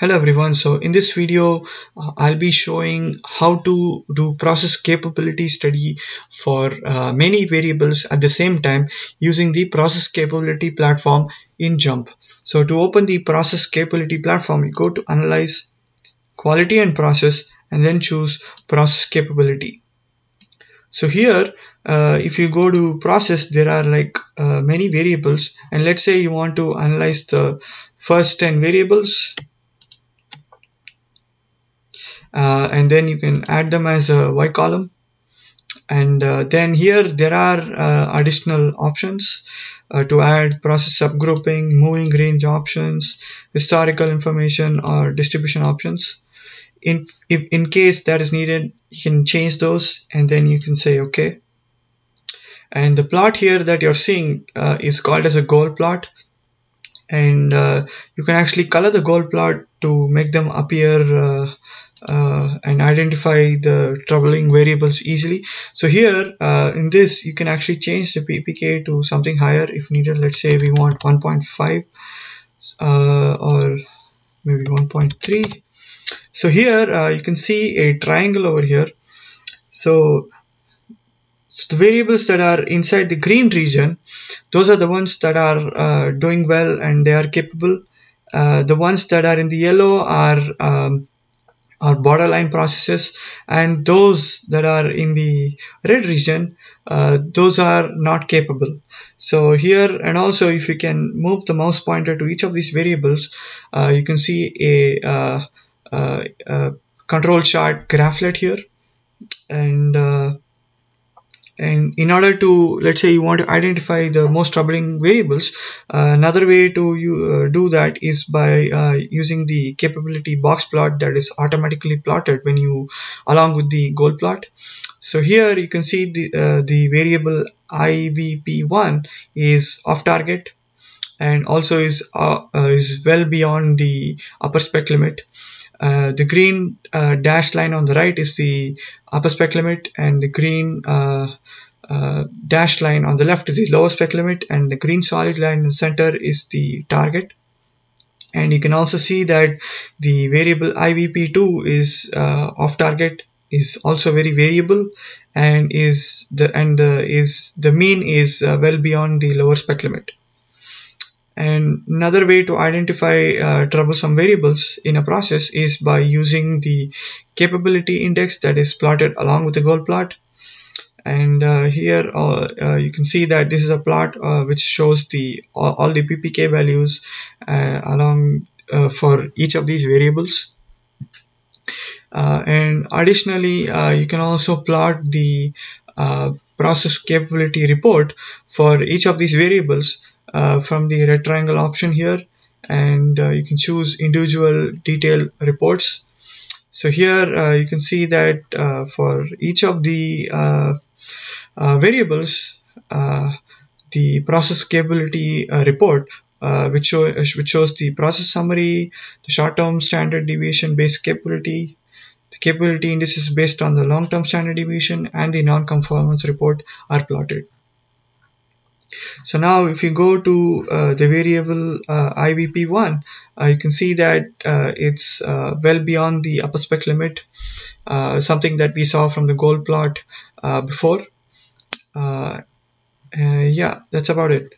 Hello everyone, so in this video uh, I'll be showing how to do process capability study for uh, many variables at the same time using the process capability platform in JMP. So to open the process capability platform you go to analyze quality and process and then choose process capability. So here uh, if you go to process there are like uh, many variables and let's say you want to analyze the first 10 variables uh, and then you can add them as a y column. And uh, then here there are uh, additional options uh, to add process subgrouping moving range options historical information or distribution options. In if in case that is needed you can change those and then you can say okay. And the plot here that you're seeing uh, is called as a goal plot and uh, you can actually color the goal plot to make them appear uh, uh, and identify the troubling variables easily. So here in this you can actually change the ppk to something higher if needed. Let's say we want 1.5 uh, or maybe 1.3 so here uh, you can see a triangle over here. So so the variables that are inside the green region, those are the ones that are uh, doing well and they are capable. Uh, the ones that are in the yellow are um, are borderline processes. And those that are in the red region uh, those are not capable. So here and also if you can move the mouse pointer to each of these variables uh, you can see a, uh, uh, uh control chart graphlet here. And uh, and in order to let's say you want to identify the most troubling variables uh, another way to you, uh, do that is by uh, using the capability box plot that is automatically plotted when you along with the goal plot. So here you can see the uh, the variable ivp1 is off target and also is uh, uh, is well beyond the upper spec limit. Uh, the green uh, dashed line on the right is the upper spec limit and the green uh, uh, dashed line on the left is the lower spec limit and the green solid line in the center is the target. And you can also see that the variable ivp2 is uh, off target is also very variable and is the and the is the mean is well beyond the lower spec limit and another way to identify uh, troublesome variables in a process is by using the capability index that is plotted along with the goal plot. And uh, here uh, uh you can see that this is a plot uh, which shows the all, all the ppk values uh, along for each of these variables. and additionally, you can also plot the process capability report for each of these variables uh, from the red triangle option here. And uh, you can choose individual detail reports. So here uh, you can see that uh, for each of the uh, uh, variables the process capability report which, show, which shows the process summary the short-term standard deviation based capability the capability indices based on the long-term standard deviation and the non-conformance report are plotted so now if you go to uh, the variable uh, IVP1, uh, you can see that uh, it's uh, well beyond the upper spec limit, uh, something that we saw from the goal plot before. yeah, that's about it.